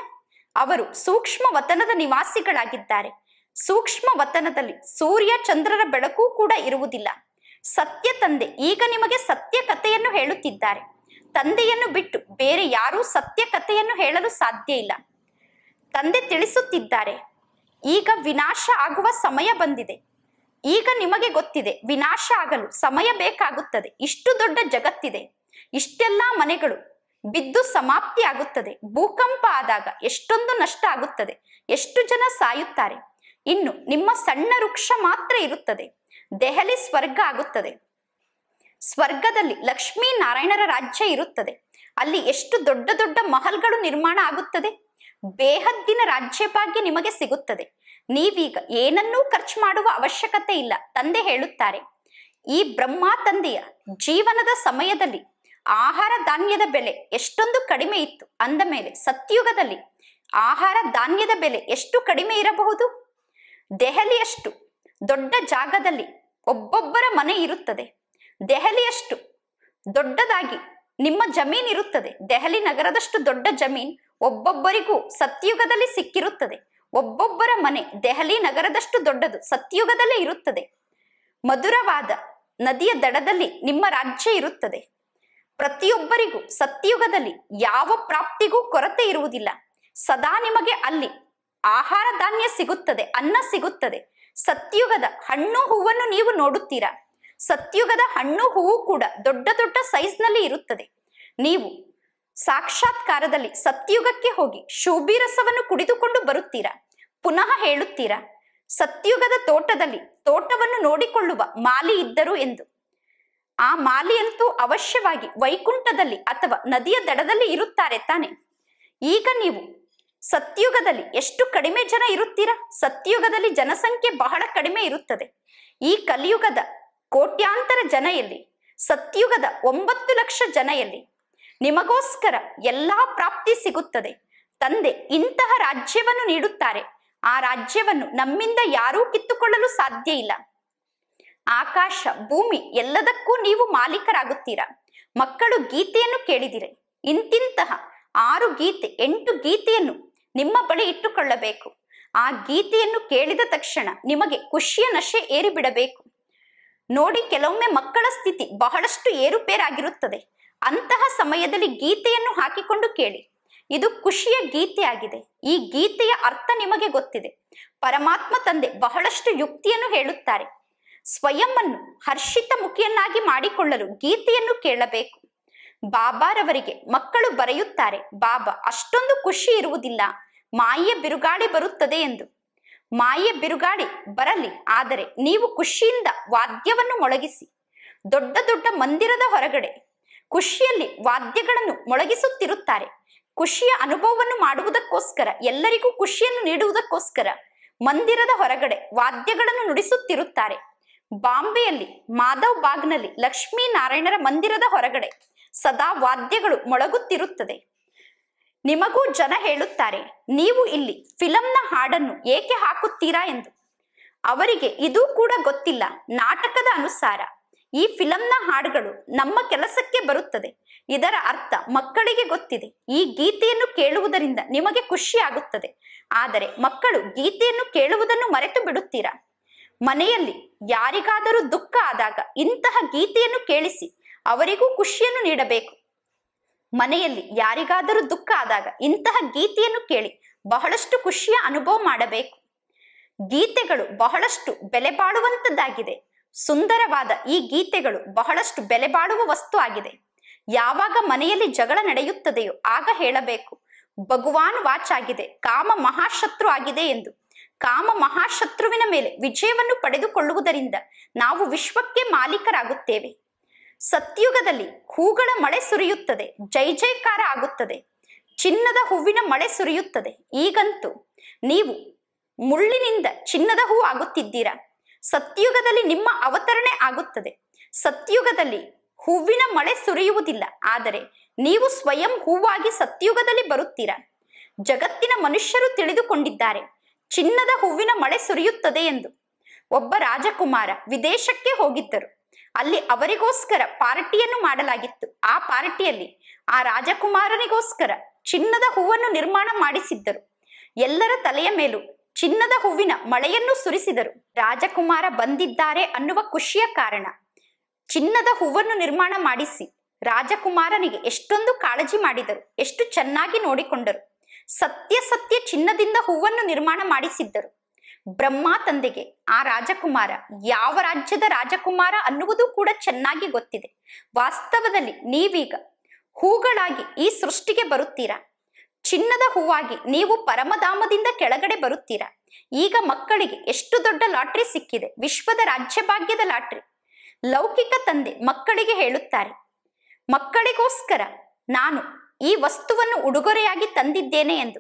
ಅವರು ಸೂಕ್ಷ್ಮ ವತನದ ನಿವಾಸಿಗಳಾಗಿದ್ದಾರೆ. ಸೂಕ್ಷ್ಮ ವತನದಲ್ಲಿ ಸೂರ್ಯ ಚಂದ್ರರ ಬೆಳಕು ಕೂಡ ಇರುವುದಿಲ್ಲ. ಸತ್ಯ ತಂದೆ ಈಗ ನಿಮಗೆ ಸತ್ಯ ಕಥೆಯನ್ನು ಹೇಳುತ್ತಿದ್ದಾರೆ. ತಂದೆಯನ್ನು ಬಿಟ್ಟು ಬೇರೆ ಯಾರೂ ಸತ್ಯ ಕಥೆಯನ್ನು ಹೇಳಲು ಸಾಧ್ಯ ಇಲ್ಲ. ತಂದೆ ತಿಳಿಸುತ್ತಿದ್ದಾರೆ, ಈಗ ವಿನಾಶ ಆಗುವ ಸಮಯ ಬಂದಿದೆ. ಈಗ ನಿಮಗೆ ಗೊತ್ತಿದೆ, ವಿನಾಶ ಆಗಲು ಸಮಯ ಬೇಕಾಗುತ್ತದೆ. ಇಷ್ಟು ದೊಡ್ಡ ಜಗತ್ತಿದೆ. ಇಷ್ಟೆಲ್ಲಾ ಮನೆಗಳು ಬಿದ್ದು ಸಮಾಪ್ತಿ ಆಗುತ್ತದೆ. ಭೂಕಂಪ ಆದಾಗ ಎಷ್ಟೊಂದು ನಷ್ಟ ಆಗುತ್ತದೆ. ಎಷ್ಟು ಜನ ಸಾಯುತ್ತಾರೆ. ಇನ್ನು ನಿಮ್ಮ ಸಣ್ಣ ವೃಕ್ಷ ಮಾತ್ರ ಇರುತ್ತದೆ. ದೆಹಲಿ ಸ್ವರ್ಗ ಆಗುತ್ತದೆ. ಸ್ವರ್ಗದಲ್ಲಿ ಲಕ್ಷ್ಮೀ ನಾರಾಯಣರ ರಾಜ್ಯ ಇರುತ್ತದೆ. ಅಲ್ಲಿ ಎಷ್ಟು ದೊಡ್ಡ ದೊಡ್ಡ ಮಹಲ್ಗಳು ನಿರ್ಮಾಣ ಆಗುತ್ತದೆ. ಬೇಹದ್ದಿನ ರಾಜ್ಯಭಾಗ್ಯ ನಿಮಗೆ ಸಿಗುತ್ತದೆ. ನೀವೀಗ ಏನನ್ನೂ ಖರ್ಚು ಮಾಡುವ ಅವಶ್ಯಕತೆ ಇಲ್ಲ. ತಂದೆ ಹೇಳುತ್ತಾರೆ, ಈ ಬ್ರಹ್ಮ ತಂದೆಯ ಜೀವನದ ಸಮಯದಲ್ಲಿ ಆಹಾರ ಧಾನ್ಯದ ಬೆಲೆ ಎಷ್ಟೊಂದು ಕಡಿಮೆ ಇತ್ತು ಅಂದ ಮೇಲೆ ಸತ್ಯುಗದಲ್ಲಿ ಆಹಾರ ಧಾನ್ಯದ ಬೆಲೆ ಎಷ್ಟು ಕಡಿಮೆ ಇರಬಹುದು? ದೆಹಲಿಯಷ್ಟು ದೊಡ್ಡ ಜಾಗದಲ್ಲಿ ಒಬ್ಬೊಬ್ಬರ ಮನೆ ಇರುತ್ತದೆ. ದೆಹಲಿಯಷ್ಟು ದೊಡ್ಡದಾಗಿ ನಿಮ್ಮ ಜಮೀನ್ ಇರುತ್ತದೆ. ದೆಹಲಿ ನಗರದಷ್ಟು ದೊಡ್ಡ ಜಮೀನ್ ಒಬ್ಬೊಬ್ಬರಿಗೂ ಸತ್ಯುಗದಲ್ಲಿ ಸಿಕ್ಕಿರುತ್ತದೆ. ಒಬ್ಬೊಬ್ಬರ ಮನೆ ದೆಹಲಿ ನಗರದಷ್ಟು ದೊಡ್ಡದು ಸತ್ಯುಗದಲ್ಲೇ ಇರುತ್ತದೆ. ಮಧುರವಾದ ನದಿಯ ದಡದಲ್ಲಿ ನಿಮ್ಮ ರಾಜ್ಯ ಇರುತ್ತದೆ. ಪ್ರತಿಯೊಬ್ಬರಿಗೂ ಸತ್ಯಯುಗದಲ್ಲಿ ಯಾವ ಪ್ರಾಪ್ತಿಗೂ ಕೊರತೆ ಇರುವುದಿಲ್ಲ. ಸದಾ ನಿಮಗೆ ಅಲ್ಲಿ ಆಹಾರ ಧಾನ್ಯ ಸಿಗುತ್ತದೆ, ಅನ್ನ ಸಿಗುತ್ತದೆ. ಸತ್ಯುಗದ ಹಣ್ಣು ಹೂವನ್ನು ನೀವು ನೋಡುತ್ತೀರಾ? ಸತ್ಯುಗದ ಹಣ್ಣು ಹೂವು ಕೂಡ ದೊಡ್ಡ ದೊಡ್ಡ ಸೈಜ್ನಲ್ಲಿ ಇರುತ್ತದೆ. ನೀವು ಸಾಕ್ಷಾತ್ಕಾರದಲ್ಲಿ ಸತ್ಯುಗಕ್ಕೆ ಹೋಗಿ ಶೂಭಿರಸವನ್ನು ಕುಡಿದುಕೊಂಡು ಬರುತ್ತೀರಾ? ಪುನಃ ಹೇಳುತ್ತೀರಾ? ಸತ್ಯುಗದ ತೋಟದಲ್ಲಿ ತೋಟವನ್ನು ನೋಡಿಕೊಳ್ಳುವ ಮಾಲಿ ಇದ್ದರು ಎಂದು. ಆ ಮಾಲಿಯಂತೂ ಅವಶ್ಯವಾಗಿ ವೈಕುಂಠದಲ್ಲಿ ಅಥವಾ ನದಿಯ ದಡದಲ್ಲಿ ಇರುತ್ತಾರೆ ತಾನೆ. ಈಗ ನೀವು ಸತ್ಯುಗದಲ್ಲಿ ಎಷ್ಟು ಕಡಿಮೆ ಜನ ಇರುತ್ತೀರಾ? ಸತ್ಯುಗದಲ್ಲಿ ಜನಸಂಖ್ಯೆ ಬಹಳ ಕಡಿಮೆ ಇರುತ್ತದೆ. ಈ ಕಲಿಯುಗದ ಕೋಟ್ಯಾಂತರ ಜನ ಎಲ್ಲಿ? ಸತ್ಯುಗದ ಒಂಬತ್ತು ಲಕ್ಷ ಜನ ಎಲ್ಲಿ? ನಿಮಗೋಸ್ಕರ ಎಲ್ಲಾ ಪ್ರಾಪ್ತಿ ಸಿಗುತ್ತದೆ. ತಂದೆ ಇಂತಹ ರಾಜ್ಯವನ್ನು ನೀಡುತ್ತಾರೆ. ಆ ರಾಜ್ಯವನ್ನು ನಮ್ಮಿಂದ ಯಾರೂ ಕಿತ್ತುಕೊಳ್ಳಲು ಸಾಧ್ಯ ಇಲ್ಲ. ಆಕಾಶ, ಭೂಮಿ ಎಲ್ಲದಕ್ಕೂ ನೀವು ಮಾಲೀಕರಾಗುತ್ತೀರಾ? ಮಕ್ಕಳು ಗೀತೆಯನ್ನು ಕೇಳಿದಿರಿ. ಇಂತಿಂತಹ ಆರು ಗೀತೆ, ಎಂಟು ಗೀತೆಯನ್ನು ನಿಮ್ಮ ಬಳಿ ಇಟ್ಟುಕೊಳ್ಳಬೇಕು. ಆ ಗೀತೆಯನ್ನು ಕೇಳಿದ ತಕ್ಷಣ ನಿಮಗೆ ಖುಷಿಯ ನಶೆ ಏರಿಬಿಡಬೇಕು. ನೋಡಿ, ಕೆಲವೊಮ್ಮೆ ಮಕ್ಕಳ ಸ್ಥಿತಿ ಬಹಳಷ್ಟು ಏರುಪೇರಾಗಿರುತ್ತದೆ. ಅಂತಹ ಸಮಯದಲ್ಲಿ ಗೀತೆಯನ್ನು ಹಾಕಿಕೊಂಡು ಕೇಳಿ. ಇದು ಖುಷಿಯ ಗೀತೆಯಾಗಿದೆ ಈ ಗೀತೆಯ ಅರ್ಥ ನಿಮಗೆ ಗೊತ್ತಿದೆ. ಪರಮಾತ್ಮ ತಂದೆ ಬಹಳಷ್ಟು ಯುಕ್ತಿಯನ್ನು ಹೇಳುತ್ತಾರೆ. ಸ್ವಯಂವನ್ನು ಹರ್ಷಿತ ಮುಖಿಯನ್ನಾಗಿ ಮಾಡಿಕೊಳ್ಳಲು ಗೀತೆಯನ್ನು ಕೇಳಬೇಕು. ಬಾಬಾರವರಿಗೆ ಮಕ್ಕಳು ಬರೆಯುತ್ತಾರೆ, ಬಾಬಾ, ಅಷ್ಟೊಂದು ಖುಷಿ ಇರುವುದಿಲ್ಲ, ಮಾಯ ಬಿರುಗಾಳಿ ಬರುತ್ತದೆ ಎಂದು. ಮಾಯ ಬಿರುಗಾಳಿ ಬರಲಿ, ಆದರೆ ನೀವು ಖುಷಿಯಿಂದ ವಾದ್ಯವನ್ನು ಮೊಳಗಿಸಿ. ದೊಡ್ಡ ದೊಡ್ಡ ಮಂದಿರದ ಹೊರಗಡೆ ಖುಷಿಯಲ್ಲಿ ವಾದ್ಯಗಳನ್ನು ಮೊಳಗಿಸುತ್ತಿರುತ್ತಾರೆ. ಖುಷಿಯ ಅನುಭವವನ್ನು ಮಾಡುವುದಕ್ಕೋಸ್ಕರ, ಎಲ್ಲರಿಗೂ ಖುಷಿಯನ್ನು ನೀಡುವುದಕ್ಕೋಸ್ಕರ ಮಂದಿರದ ಹೊರಗಡೆ ವಾದ್ಯಗಳನ್ನು ನುಡಿಸುತ್ತಿರುತ್ತಾರೆ. ಬಾಂಬೆಯಲ್ಲಿ, ಮಾಧವ್ ಬಾಗ್ನಲ್ಲಿ ಲಕ್ಷ್ಮೀ ನಾರಾಯಣರ ಮಂದಿರದ ಹೊರಗಡೆ ಸದಾ ವಾದ್ಯಗಳು ಮೊಳಗುತ್ತಿರುತ್ತದೆ. ನಿಮಗೂ ಜನ ಹೇಳುತ್ತಾರೆ, ನೀವು ಇಲ್ಲಿ ಫಿಲಂನ ಹಾಡನ್ನು ಏಕೆ ಹಾಕುತ್ತೀರಾ ಎಂದು. ಅವರಿಗೆ ಇದೂ ಕೂಡ ಗೊತ್ತಿಲ್ಲ, ನಾಟಕದ ಅನುಸಾರ. ಈ ಫಿಲಂನ ಹಾಡುಗಳು ನಮ್ಮ ಕೆಲಸಕ್ಕೆ ಬರುತ್ತದೆ. ಇದರ ಅರ್ಥ ಮಕ್ಕಳಿಗೆ ಗೊತ್ತಿದೆ. ಈ ಗೀತೆಯನ್ನು ಕೇಳುವುದರಿಂದ ನಿಮಗೆ ಖುಷಿಯಾಗುತ್ತದೆ. ಆದರೆ ಮಕ್ಕಳು ಗೀತೆಯನ್ನು ಕೇಳುವುದನ್ನು ಮರೆತು ಬಿಡುತ್ತೀರಾ? ಮನೆಯಲ್ಲಿ ಯಾರಿಗಾದರೂ ದುಃಖ ಆದಾಗ ಇಂತಹ ಗೀತೆಯನ್ನು ಕೇಳಿಸಿ ಅವರಿಗೂ ಖುಷಿಯನ್ನು ನೀಡಬೇಕು. ಮನೆಯಲ್ಲಿ ಯಾರಿಗಾದರೂ ದುಃಖ ಆದಾಗ ಇಂತಹ ಗೀತೆಯನ್ನು ಕೇಳಿ ಬಹಳಷ್ಟು ಖುಷಿಯ ಅನುಭವ ಮಾಡಬೇಕು. ಗೀತೆಗಳು ಬಹಳಷ್ಟು ಬೆಲೆ ಬಾಳುವಂತದ್ದಾಗಿದೆ. ಸುಂದರವಾದ ಈ ಗೀತೆಗಳು ಬಹಳಷ್ಟು ಬೆಲೆ ಬಾಳುವ ವಸ್ತು ಆಗಿದೆ. ಯಾವಾಗ ಮನೆಯಲ್ಲಿ ಜಗಳ ನಡೆಯುತ್ತದೆಯೋ ಆಗ ಹೇಳಬೇಕು. ಭಗವಾನ್ ವಾಚ್ ಆಗಿದೆ ಕಾಮ ಮಹಾಶತ್ರು ಆಗಿದೆ ಎಂದು ಕಾಮ ಮಹಾಶತ್ರುವಿನ ಮೇಲೆ ವಿಜಯವನ್ನು ಪಡೆದುಕೊಳ್ಳುವುದರಿಂದ ನಾವು ವಿಶ್ವಕ್ಕೆ ಮಾಲೀಕರಾಗುತ್ತೇವೆ. ಸತ್ಯುಗದಲ್ಲಿ ಹೂಗಳ ಮಳೆ ಸುರಿಯುತ್ತದೆ, ಜೈ ಜೈಕಾರ ಆಗುತ್ತದೆ. ಚಿನ್ನದ ಹೂವಿನ ಮಳೆ ಸುರಿಯುತ್ತದೆ. ಈಗಂತೂ ನೀವು ಮುಳ್ಳಿನಿಂದ ಚಿನ್ನದ ಹೂ ಆಗುತ್ತಿದ್ದೀರಾ? ಸತ್ಯುಗದಲ್ಲಿ ನಿಮ್ಮ ಅವತರಣೆ ಆಗುತ್ತದೆ. ಸತ್ಯುಗದಲ್ಲಿ ಹೂವಿನ ಮಳೆ ಸುರಿಯುವುದಿಲ್ಲ, ಆದರೆ ನೀವು ಸ್ವಯಂ ಹೂವಾಗಿ ಸತ್ಯುಗದಲ್ಲಿ ಬರುತ್ತೀರಾ? ಜಗತ್ತಿನ ಮನುಷ್ಯರು ತಿಳಿದುಕೊಂಡಿದ್ದಾರೆ ಚಿನ್ನದ ಹೂವಿನ ಮಳೆ ಸುರಿಯುತ್ತದೆ ಎಂದು. ಒಬ್ಬ ರಾಜಕುಮಾರ ವಿದೇಶಕ್ಕೆ ಹೋಗಿದ್ದರು. ಅಲ್ಲಿ ಅವರಿಗೋಸ್ಕರ ಪಾರ್ಟಿಯನ್ನು ಮಾಡಲಾಗಿತ್ತು. ಆ ಪಾರ್ಟಿಯಲ್ಲಿ ಆ ರಾಜಕುಮಾರನಿಗೋಸ್ಕರ ಚಿನ್ನದ ಹೂವನ್ನು ನಿರ್ಮಾಣ ಮಾಡಿಸಿದ್ದರು. ಎಲ್ಲರ ತಲೆಯ ಮೇಲೂ ಚಿನ್ನದ ಹೂವಿನ ಮಳೆಯನ್ನು ಸುರಿಸಿದರು. ರಾಜಕುಮಾರ ಬಂದಿದ್ದಾರೆ ಅನ್ನುವ ಖುಷಿಯ ಕಾರಣ ಚಿನ್ನದ ಹೂವನ್ನು ನಿರ್ಮಾಣ ಮಾಡಿಸಿ ರಾಜಕುಮಾರನಿಗೆ ಎಷ್ಟೊಂದು ಕಾಳಜಿ ಮಾಡಿದರು. ಎಷ್ಟು ಚೆನ್ನಾಗಿ ನೋಡಿಕೊಂಡರು. ಸತ್ಯ ಸತ್ಯ ಚಿನ್ನದಿಂದ ಹೂವನ್ನು ನಿರ್ಮಾಣ ಮಾಡಿಸಿದ್ದರು. ಬ್ರಹ್ಮ ತಂದೆಗೆ, ಆ ರಾಜಕುಮಾರ ಯಾವ ರಾಜ್ಯದ ರಾಜಕುಮಾರ ಅನ್ನುವುದು ಕೂಡ ಚೆನ್ನಾಗಿ ಗೊತ್ತಿದೆ. ವಾಸ್ತವದಲ್ಲಿ ನೀವೀಗ ಹೂಗಳಾಗಿ ಈ ಸೃಷ್ಟಿಗೆ ಬರುತ್ತೀರಾ? ಚಿನ್ನದ ಹೂವಾಗಿ ನೀವು ಪರಮಧಾಮದಿಂದ ಕೆಳಗಡೆ ಬರುತ್ತೀರಾ? ಈಗ ಮಕ್ಕಳಿಗೆ ಎಷ್ಟು ದೊಡ್ಡ ಲಾಟ್ರಿ ಸಿಕ್ಕಿದೆ? ವಿಶ್ವದ ರಾಜ್ಯಭಾಗ್ಯದ ಲಾಟ್ರಿ. ಲೌಕಿಕ ತಂದೆ ಮಕ್ಕಳಿಗೆ ಹೇಳುತ್ತಾರೆ, ಮಕ್ಕಳಿಗೋಸ್ಕರ ನಾನು ಈ ವಸ್ತುವನ್ನು ಉಡುಗೊರೆಯಾಗಿ ತಂದಿದ್ದೇನೆ ಎಂದು.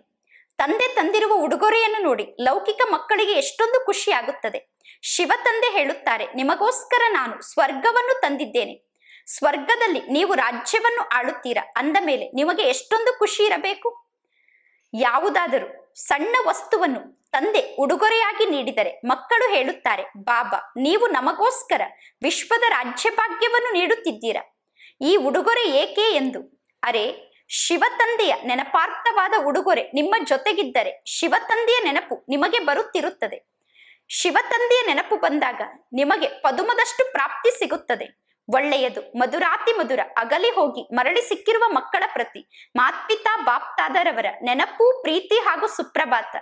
ತಂದೆ ತಂದಿರುವ ಉಡುಗೊರೆಯನ್ನು ನೋಡಿ ಲೌಕಿಕ ಮಕ್ಕಳಿಗೆ ಎಷ್ಟೊಂದು ಖುಷಿಯಾಗುತ್ತದೆ. ಶಿವ ತಂದೆ ಹೇಳುತ್ತಾರೆ, ನಿಮಗೋಸ್ಕರ ನಾನು ಸ್ವರ್ಗವನ್ನು ತಂದಿದ್ದೇನೆ. ಸ್ವರ್ಗದಲ್ಲಿ ನೀವು ರಾಜ್ಯವನ್ನು ಆಳುತ್ತೀರಾ? ಅಂದ ಮೇಲೆ ನಿಮಗೆ ಎಷ್ಟೊಂದು ಖುಷಿ ಇರಬೇಕು? ಯಾವುದಾದರೂ ಸಣ್ಣ ವಸ್ತುವನ್ನು ತಂದೆ ಉಡುಗೊರೆಯಾಗಿ ನೀಡಿದರೆ ಮಕ್ಕಳು ಹೇಳುತ್ತಾರೆ, ಬಾಬಾ, ನೀವು ನಮಗೋಸ್ಕರ ವಿಶ್ವದ ರಾಜ್ಯಭಾಗ್ಯವನ್ನು ನೀಡುತ್ತಿದ್ದೀರಾ? ಈ ಉಡುಗೊರೆ ಏಕೆ? ಎಂದು. ಅರೆ ಶಿವತಂದೆಯ ನೆನಪಾರ್ಥವಾದ ಉಡುಗೊರೆ ನಿಮ್ಮ ಜೊತೆಗಿದ್ದರೆ ಶಿವತಂದೆಯ ನೆನಪು ನಿಮಗೆ ಬರುತ್ತಿರುತ್ತದೆ. ಶಿವತಂದೆಯ ನೆನಪು ಬಂದಾಗ ನಿಮಗೆ ಪದುಮದಷ್ಟು ಪ್ರಾಪ್ತಿ ಸಿಗುತ್ತದೆ. ಒಳ್ಳೆಯದು, ಮಧುರಾತಿ ಮಧುರ, ಅಗಲಿ ಹೋಗಿ ಮರಳಿ ಸಿಕ್ಕಿರುವ ಮಕ್ಕಳ ಪ್ರತಿ, ಮಾತ್ಪಿತಾ ಬಾಪ್ತಾದರವರ ನೆನಪು, ಪ್ರೀತಿ ಹಾಗೂ ಸುಪ್ರಭಾತ.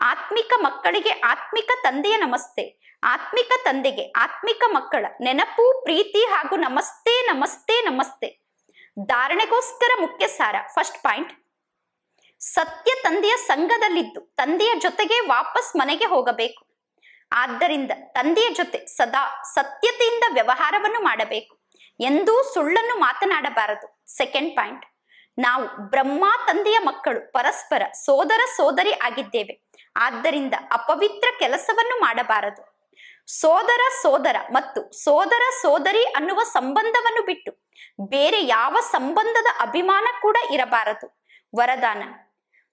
ಆತ್ಮಿಕ ಮಕ್ಕಳಿಗೆ ಆತ್ಮಿಕ ತಂದೆಯ ನಮಸ್ತೆ. ಆತ್ಮಿಕ ತಂದೆಗೆ ಆತ್ಮಿಕ ಮಕ್ಕಳ ನೆನಪು, ಪ್ರೀತಿ ಹಾಗೂ ನಮಸ್ತೆ ನಮಸ್ತೆ ನಮಸ್ತೆ. ಧಾರಣೆಗೋಸ್ಕರ ಮುಖ್ಯ ಸಾರ ಫಸ್ಟ್ ಪಾಯಿಂಟ್ ಸತ್ಯ ತಂದೆಯ ಸಂಘದಲ್ಲಿದ್ದು, ತಂದೆಯ ಜೊತೆಗೆ ವಾಪಸ್ ಮನೆಗೆ ಹೋಗಬೇಕು. ಆದ್ದರಿಂದ ತಂದೆಯ ಜೊತೆ ಸದಾ ಸತ್ಯತೆಯಿಂದ ವ್ಯವಹಾರವನ್ನು ಮಾಡಬೇಕು. ಎಂದೂ ಸುಳ್ಳನ್ನು ಮಾತನಾಡಬಾರದು. ಸೆಕೆಂಡ್ ಪಾಯಿಂಟ್ ನಾವು ಬ್ರಹ್ಮ, ತಂದೆಯ ಮಕ್ಕಳು, ಪರಸ್ಪರ ಸೋದರ, ಸೋದರಿ ಆಗಿದ್ದೇವೆ. ಆದ್ದರಿಂದ ಅಪವಿತ್ರ ಕೆಲಸವನ್ನು ಮಾಡಬಾರದು. ಸೋದರ ಸೋದರ ಮತ್ತು ಸೋದರ ಸೋದರಿ ಅನ್ನುವ ಸಂಬಂಧವನ್ನು ಬಿಟ್ಟು ಬೇರೆ ಯಾವ ಸಂಬಂಧದ ಅಭಿಮಾನ ಕೂಡ ಇರಬಾರದು. ವರದಾನ,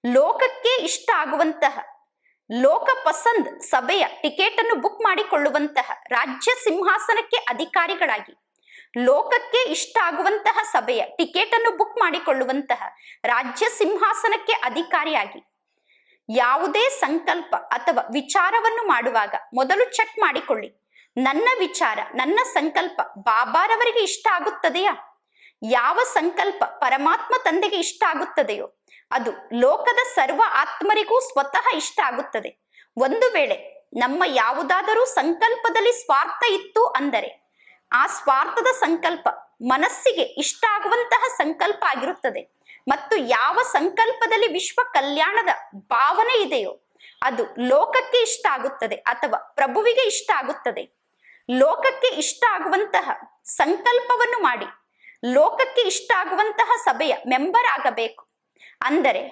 ಲೋಕಕ್ಕೆ ಇಷ್ಟ ಆಗುವಂತಹ, ಲೋಕ ಪಸಂದ್ ಸಭೆಯ ಟಿಕೆಟ್ ಅನ್ನು ಬುಕ್ ಮಾಡಿಕೊಳ್ಳುವಂತಹ ರಾಜ್ಯ ಸಿಂಹಾಸನಕ್ಕೆ ಅಧಿಕಾರಿಗಳಾಗಿ, ಲೋಕಕ್ಕೆ ಇಷ್ಟ ಆಗುವಂತಹ ಸಭೆಯ ಟಿಕೆಟ್ ಅನ್ನು ಬುಕ್ ಮಾಡಿಕೊಳ್ಳುವಂತಹ ರಾಜ್ಯ ಸಿಂಹಾಸನಕ್ಕೆ ಅಧಿಕಾರಿಯಾಗಿ ಯಾವುದೇ ಸಂಕಲ್ಪ ಅಥವಾ ವಿಚಾರವನ್ನು ಮಾಡುವಾಗ ಮೊದಲು ಚೆಕ್ ಮಾಡಿಕೊಳ್ಳಿ. ನನ್ನ ವಿಚಾರ, ನನ್ನ ಸಂಕಲ್ಪ ಬಾಬಾರವರಿಗೆ ಇಷ್ಟ ಆಗುತ್ತದೆಯಾ? ಯಾವ ಸಂಕಲ್ಪ ಪರಮಾತ್ಮ ತಂದೆಗೆ ಇಷ್ಟ ಆಗುತ್ತದೆಯೋ? ಅದು ಲೋಕದ ಸರ್ವ ಆತ್ಮರಿಗೂ ಸ್ವತಃ ಇಷ್ಟ ಆಗುತ್ತದೆ. ಒಂದು ವೇಳೆ ನಮ್ಮ ಯಾವುದಾದರೂ ಸಂಕಲ್ಪದಲ್ಲಿ ಸ್ವಾರ್ಥ ಇತ್ತು ಅಂದರೆ ಆ ಸ್ವಾರ್ಥದ ಸಂಕಲ್ಪ ಮನಸ್ಸಿಗೆ ಇಷ್ಟ ಆಗುವಂತಹ ಸಂಕಲ್ಪ ಆಗಿರುತ್ತದೆ. ಮತ್ತು ಯಾವ ಸಂಕಲ್ಪದಲ್ಲಿ ವಿಶ್ವ ಕಲ್ಯಾಣದ ಭಾವನೆ ಇದೆಯೋ ಅದು ಲೋಕಕ್ಕೆ ಇಷ್ಟ ಆಗುತ್ತದೆ ಅಥವಾ ಪ್ರಭುವಿಗೆ ಇಷ್ಟ ಆಗುತ್ತದೆ. ಲೋಕಕ್ಕೆ ಇಷ್ಟ ಆಗುವಂತಹ ಸಂಕಲ್ಪವನ್ನು ಮಾಡಿ. ಲೋಕಕ್ಕೆ ಇಷ್ಟ ಆಗುವಂತಹ ಸಭೆಯ ಮೆಂಬರ್ ಆಗಬೇಕು. ಅಂದರೆ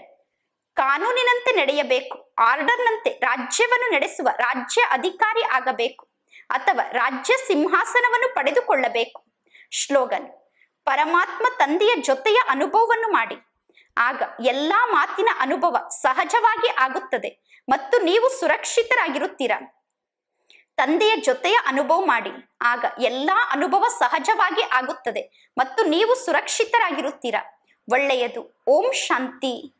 ಕಾನೂನಿನಂತೆ ನಡೆಯಬೇಕು. ಆರ್ಡರ್ನಂತೆ ರಾಜ್ಯವನ್ನು ನಡೆಸುವ ರಾಜ್ಯ ಅಧಿಕಾರಿ ಆಗಬೇಕು. ಅಥವಾ ರಾಜ್ಯ ಸಿಂಹಾಸನವನ್ನು ಪಡೆದುಕೊಳ್ಳಬೇಕು. ಶ್ಲೋಗನ್ ಪರಮಾತ್ಮ ತಂದೆಯ ಜೊತೆಯ ಅನುಭವವನ್ನು ಮಾಡಿ. ಆಗ ಎಲ್ಲಾ ಮಾತಿನ ಅನುಭವ ಸಹಜವಾಗಿ ಆಗುತ್ತದೆ ಮತ್ತು ನೀವು ಸುರಕ್ಷಿತರಾಗಿರುತ್ತೀರಾ? ತಂದೆಯ ಜೊತೆಯ ಅನುಭವ ಮಾಡಿ. ಆಗ ಎಲ್ಲಾ ಅನುಭವ ಸಹಜವಾಗಿ ಆಗುತ್ತದೆ ಮತ್ತು ನೀವು ಸುರಕ್ಷಿತರಾಗಿರುತ್ತೀರಾ? ಒಳ್ಳೆಯದು. ಓಂ ಶಾಂತಿ.